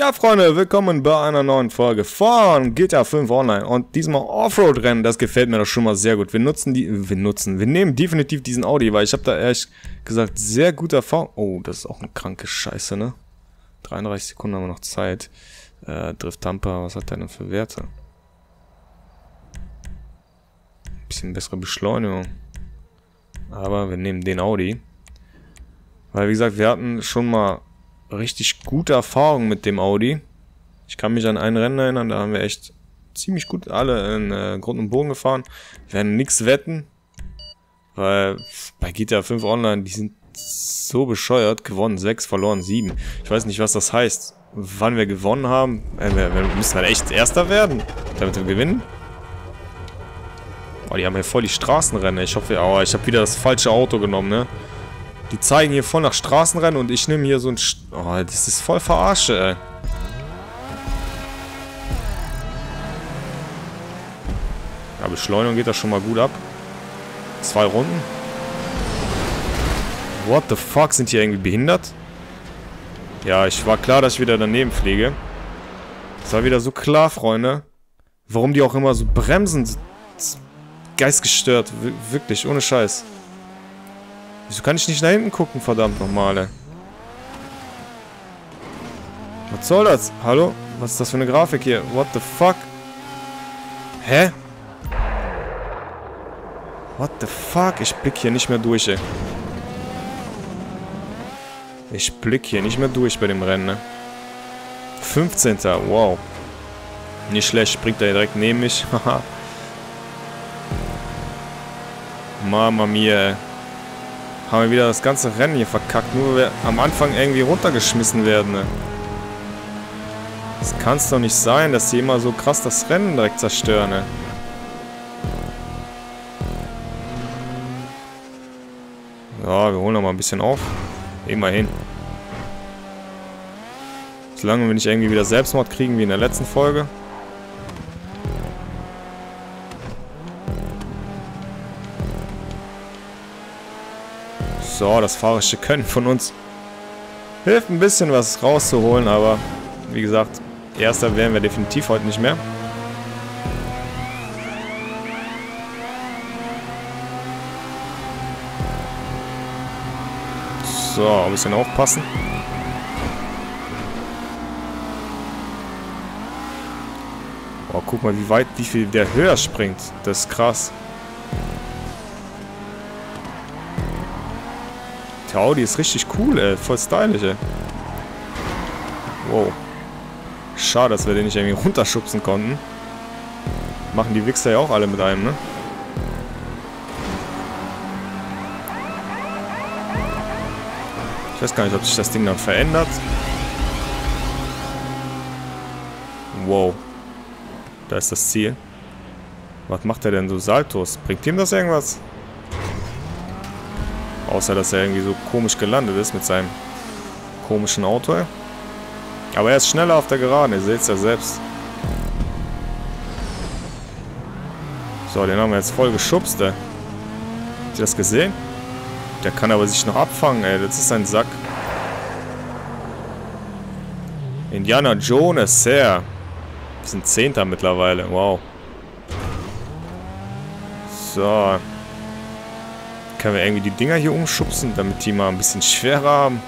Ja, Freunde, willkommen bei einer neuen Folge von GTA 5 Online und diesmal Offroad-Rennen, das gefällt mir doch schon mal sehr gut. Wir nutzen die, wir nutzen, wir nehmen definitiv diesen Audi, weil ich habe da ehrlich gesagt sehr gute Erfahrung. Oh, das ist auch eine kranke Scheiße, ne? 33 Sekunden haben wir noch Zeit. Äh, Drift Tamper, was hat der denn für Werte? Bisschen bessere Beschleunigung. Aber wir nehmen den Audi. Weil, wie gesagt, wir hatten schon mal richtig gute Erfahrungen mit dem Audi. Ich kann mich an ein Rennen erinnern, da haben wir echt ziemlich gut alle in äh, Grund und Boden gefahren. Wir werden nichts wetten, weil bei GTA 5 Online, die sind so bescheuert. Gewonnen 6, verloren 7. Ich weiß nicht, was das heißt. Wann wir gewonnen haben, äh, wir, wir müssen halt echt Erster werden, damit wir gewinnen. Oh, die haben hier voll die Straßenrennen. Ich hoffe, oh, ich habe wieder das falsche Auto genommen, ne? Die zeigen hier voll nach Straßenrennen und ich nehme hier so ein... St oh, das ist voll verarsche, ey. Ja, Beschleunigung geht da schon mal gut ab. Zwei Runden. What the fuck? Sind die irgendwie behindert? Ja, ich war klar, dass ich wieder daneben fliege. Das war wieder so klar, Freunde. Warum die auch immer so bremsen. Geistgestört. Wir wirklich, ohne Scheiß. Wieso kann ich nicht nach hinten gucken, verdammt nochmal? Was soll das? Hallo? Was ist das für eine Grafik hier? What the fuck? Hä? What the fuck? Ich blick hier nicht mehr durch, ey. Ich blick hier nicht mehr durch bei dem Rennen, ne? 15. Wow. Nicht schlecht, springt er direkt neben mich. Haha. Mama mia, ey haben wir wieder das ganze Rennen hier verkackt, nur weil wir am Anfang irgendwie runtergeschmissen werden. Ne? Das kann es doch nicht sein, dass die immer so krass das Rennen direkt zerstören. Ne? Ja, wir holen noch mal ein bisschen auf. Immerhin. Solange wir nicht irgendwie wieder Selbstmord kriegen wie in der letzten Folge. So, das fahrische Können von uns hilft ein bisschen was rauszuholen, aber wie gesagt, erster werden wir definitiv heute nicht mehr. So, ein bisschen aufpassen. Oh, guck mal, wie weit, wie viel der höher springt. Das ist krass. Der Audi ist richtig cool, ey. Voll stylisch, ey. Wow. Schade, dass wir den nicht irgendwie runterschubsen konnten. Machen die Wichser ja auch alle mit einem, ne? Ich weiß gar nicht, ob sich das Ding dann verändert. Wow. Da ist das Ziel. Was macht er denn so Saltos? Bringt ihm das irgendwas? Außer, dass er irgendwie so komisch gelandet ist mit seinem komischen Auto. Aber er ist schneller auf der Geraden, ihr seht es ja selbst. So, den haben wir jetzt voll geschubst, ey. Habt ihr das gesehen? Der kann aber sich noch abfangen, ey. Das ist ein Sack. Indiana Jones, sehr. Wir sind Zehnter mittlerweile, wow. So. Können wir irgendwie die Dinger hier umschubsen, damit die mal ein bisschen schwerer haben?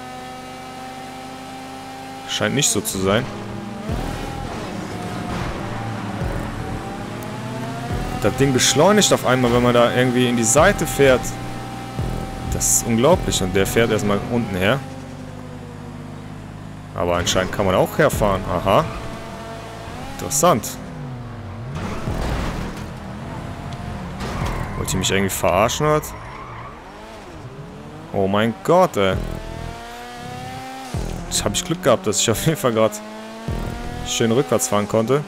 Scheint nicht so zu sein. Das Ding beschleunigt auf einmal, wenn man da irgendwie in die Seite fährt. Das ist unglaublich. Und der fährt erstmal unten her. Aber anscheinend kann man auch herfahren. Aha. Interessant. Wollt ihr mich irgendwie verarschen oder? Oh mein Gott, ey. Jetzt habe ich Glück gehabt, dass ich auf jeden Fall gerade schön rückwärts fahren konnte.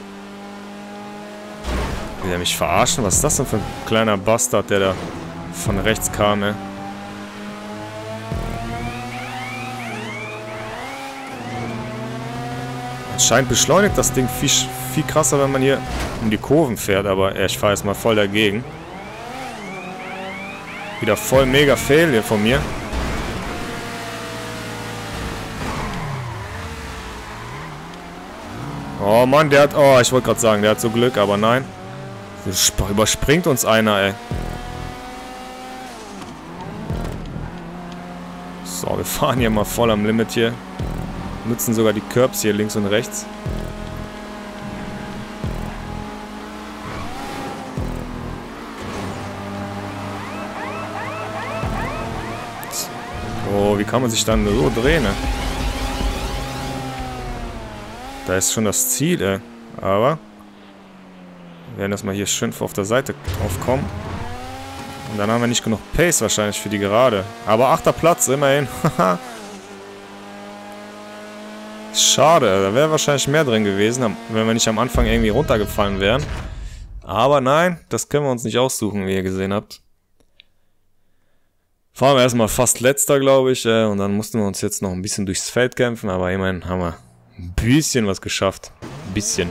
Will er mich verarschen? Was ist das denn für ein kleiner Bastard, der da von rechts kam, ey? Anscheinend beschleunigt das Ding viel, viel krasser, wenn man hier um die Kurven fährt, aber ich fahre jetzt mal voll dagegen. Wieder voll mega Fail hier von mir. Oh Mann, der hat... Oh, ich wollte gerade sagen, der hat so Glück, aber nein. Überspringt uns einer, ey. So, wir fahren hier mal voll am Limit hier. Nutzen sogar die Curbs hier links und rechts. Wie kann man sich dann so drehen, ne? Da ist schon das Ziel, ey. Aber wir werden erstmal hier schön auf der Seite drauf kommen. Und dann haben wir nicht genug Pace wahrscheinlich für die Gerade. Aber achter Platz, immerhin. Schade, da wäre wahrscheinlich mehr drin gewesen, wenn wir nicht am Anfang irgendwie runtergefallen wären. Aber nein, das können wir uns nicht aussuchen, wie ihr gesehen habt. Fahren wir erstmal fast letzter, glaube ich. Äh, und dann mussten wir uns jetzt noch ein bisschen durchs Feld kämpfen. Aber immerhin haben wir ein bisschen was geschafft. Ein bisschen.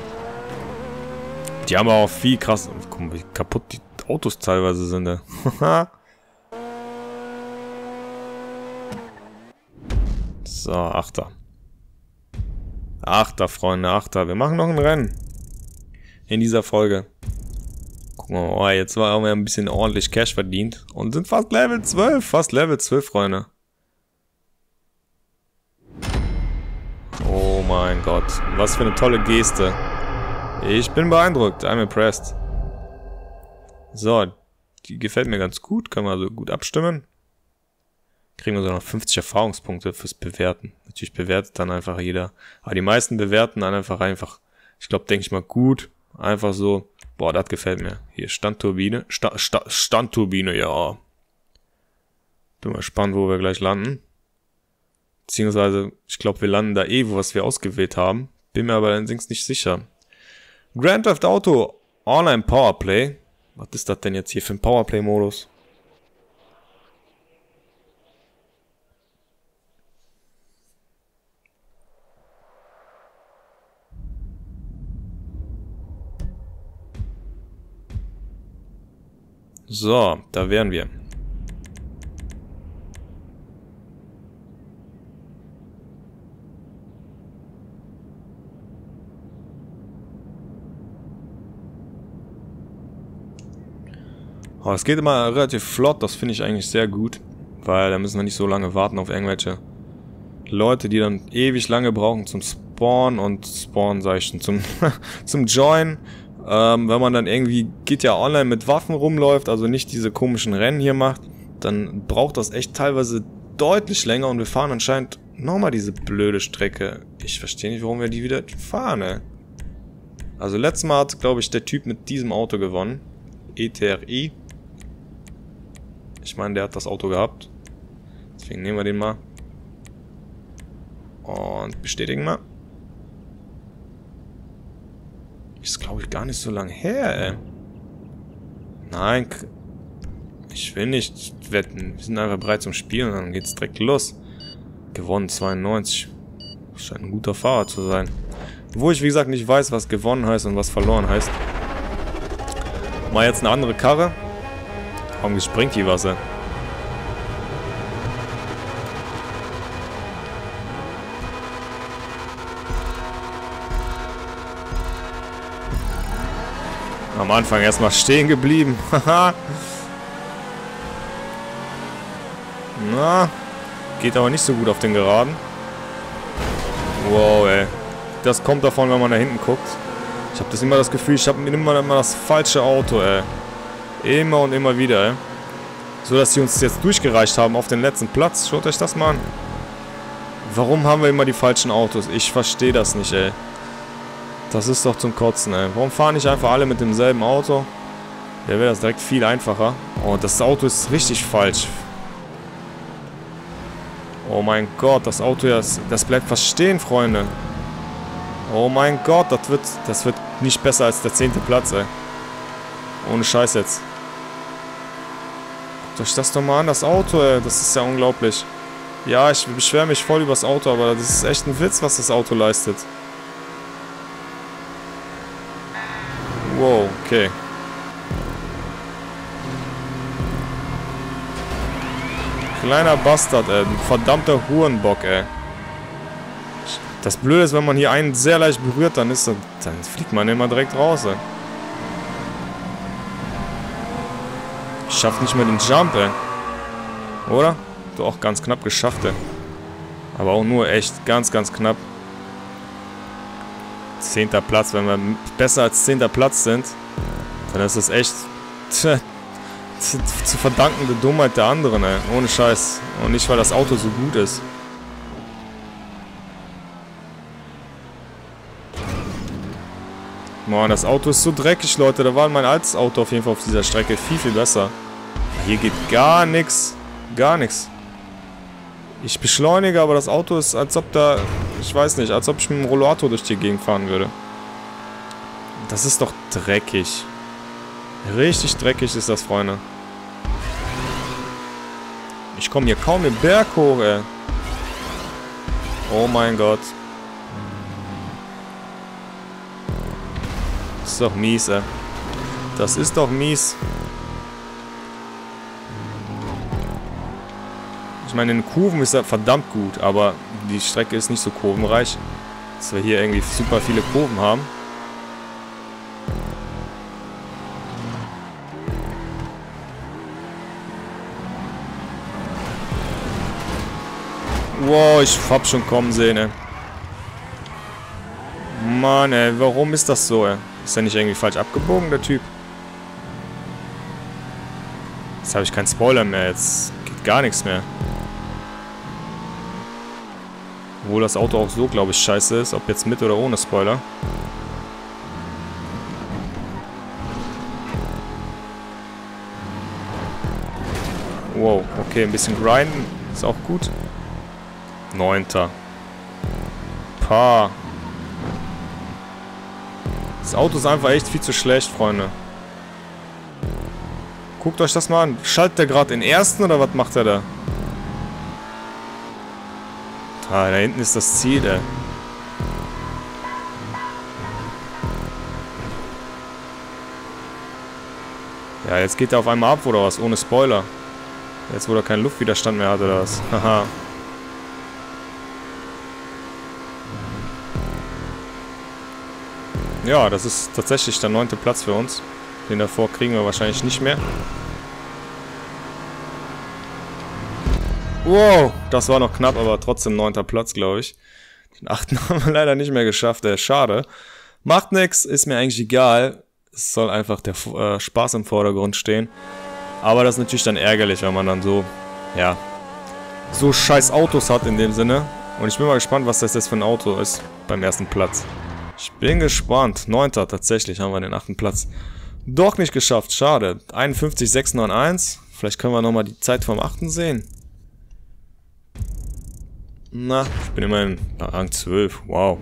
Die haben auch viel krass... Guck mal, wie kaputt die Autos teilweise sind. Ne? so, Achter. Achter, Freunde, Achter. Wir machen noch ein Rennen. In dieser Folge. Gucken wir mal, jetzt haben wir ein bisschen ordentlich Cash verdient. Und sind fast Level 12. Fast Level 12, Freunde. Oh mein Gott. Was für eine tolle Geste. Ich bin beeindruckt. I'm impressed. So. Die gefällt mir ganz gut. Können wir also gut abstimmen. Kriegen wir so noch 50 Erfahrungspunkte fürs Bewerten. Natürlich bewertet dann einfach jeder. Aber die meisten bewerten dann einfach einfach, ich glaube, denke ich mal gut. Einfach so, boah, das gefällt mir. Hier, Standturbine. Sta Sta Standturbine, ja. Bin mal gespannt, wo wir gleich landen. Beziehungsweise, ich glaube, wir landen da eh, wo was wir ausgewählt haben. Bin mir aber allerdings nicht sicher. Grand Theft Auto Online Powerplay. Was ist das denn jetzt hier für ein Powerplay-Modus? So, da wären wir. Aber es geht immer relativ flott, das finde ich eigentlich sehr gut. Weil da müssen wir nicht so lange warten auf irgendwelche Leute, die dann ewig lange brauchen zum Spawn und Spawn, sag ich schon, zum, zum Join. Ähm, wenn man dann irgendwie GTA Online mit Waffen rumläuft, also nicht diese komischen Rennen hier macht, dann braucht das echt teilweise deutlich länger und wir fahren anscheinend nochmal diese blöde Strecke. Ich verstehe nicht, warum wir die wieder fahren, ey. Also letztes Mal hat, glaube ich, der Typ mit diesem Auto gewonnen. ETRI. Ich meine, der hat das Auto gehabt. Deswegen nehmen wir den mal. Und bestätigen mal. Ist, glaube ich, gar nicht so lange her, ey. Nein. Ich will nicht wetten. Wir sind einfach bereit zum Spielen und dann geht's direkt los. Gewonnen 92. Scheint ein guter Fahrer zu sein. Wo ich, wie gesagt, nicht weiß, was gewonnen heißt und was verloren heißt. Mal jetzt eine andere Karre. Warum springt die Wasser? Am Anfang erstmal stehen geblieben. Na, geht aber nicht so gut auf den Geraden. Wow, ey. Das kommt davon, wenn man da hinten guckt. Ich habe das immer das Gefühl, ich habe immer, immer das falsche Auto, ey. Immer und immer wieder, ey. So, dass sie uns jetzt durchgereicht haben auf den letzten Platz. Schaut euch das mal an. Warum haben wir immer die falschen Autos? Ich verstehe das nicht, ey. Das ist doch zum Kotzen, ey. Warum fahren nicht einfach alle mit demselben Auto? Da wäre das direkt viel einfacher. Oh, das Auto ist richtig falsch. Oh mein Gott, das Auto, das, das bleibt fast stehen, Freunde. Oh mein Gott, das wird, das wird nicht besser als der zehnte Platz, ey. Ohne Scheiß jetzt. Guckt euch das doch mal an, das Auto, ey. Das ist ja unglaublich. Ja, ich beschwere mich voll über das Auto, aber das ist echt ein Witz, was das Auto leistet. Wow, okay. Kleiner Bastard, ey. Verdammter Hurenbock, ey. Das Blöde ist, wenn man hier einen sehr leicht berührt, dann ist dann fliegt man immer direkt raus, ey. Ich schaff nicht mehr den Jump, ey. Oder? Doch, ganz knapp geschafft, ey. Aber auch nur echt ganz, ganz knapp. Zehnter Platz. Wenn wir besser als zehnter Platz sind, dann ist das echt zu, zu verdanken der Dummheit der anderen, ey. Ohne Scheiß. Und nicht, weil das Auto so gut ist. Mann, das Auto ist so dreckig, Leute. Da war mein altes Auto auf jeden Fall auf dieser Strecke viel, viel besser. Hier geht gar nichts. Gar nichts. Ich beschleunige, aber das Auto ist, als ob da... Ich weiß nicht, als ob ich mit dem Rollator durch die Gegend fahren würde. Das ist doch dreckig. Richtig dreckig ist das, Freunde. Ich komme hier kaum den Berg hoch, ey. Oh mein Gott. Das ist doch mies, ey. Das ist doch mies. Ich meine, in Kurven ist er verdammt gut, aber die Strecke ist nicht so kurvenreich, dass wir hier irgendwie super viele Kurven haben. Wow, ich hab schon kommen sehen, ey. Mann, ey, warum ist das so, ey? Ist er nicht irgendwie falsch abgebogen, der Typ? Jetzt habe ich keinen Spoiler mehr, jetzt geht gar nichts mehr. Obwohl das Auto auch so, glaube ich, scheiße ist, ob jetzt mit oder ohne Spoiler. Wow, okay, ein bisschen grinden ist auch gut. Neunter. Paar. Das Auto ist einfach echt viel zu schlecht, Freunde. Guckt euch das mal an. Schaltet der gerade den ersten oder was macht er da? Ah, da hinten ist das Ziel, ey. Ja, jetzt geht er auf einmal ab, oder was? Ohne Spoiler. Jetzt, wo er keinen Luftwiderstand mehr hat, oder was? Haha. Ja, das ist tatsächlich der neunte Platz für uns. Den davor kriegen wir wahrscheinlich nicht mehr. Wow, das war noch knapp, aber trotzdem neunter Platz, glaube ich. Den achten haben wir leider nicht mehr geschafft, äh, schade. Macht nix, ist mir eigentlich egal. Es soll einfach der äh, Spaß im Vordergrund stehen. Aber das ist natürlich dann ärgerlich, wenn man dann so, ja, so scheiß Autos hat in dem Sinne. Und ich bin mal gespannt, was das jetzt für ein Auto ist beim ersten Platz. Ich bin gespannt. Neunter, tatsächlich haben wir den achten Platz. Doch nicht geschafft, schade. 51,691. Vielleicht können wir nochmal die Zeit vom achten sehen. Na, ich bin immerhin Rang 12. Wow.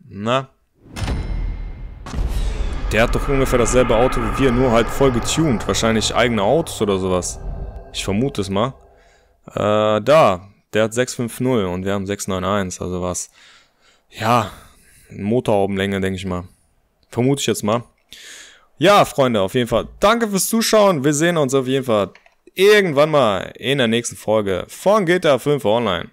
Na. Der hat doch ungefähr dasselbe Auto wie wir, nur halt voll getuned. Wahrscheinlich eigene Autos oder sowas. Ich vermute es mal. Äh, da. Der hat 650 und wir haben 691. Also was ja, Motorhaubenlänge, denke ich mal. Vermute ich jetzt mal. Ja, Freunde, auf jeden Fall. Danke fürs Zuschauen. Wir sehen uns auf jeden Fall irgendwann mal in der nächsten Folge von GTA 5 Online.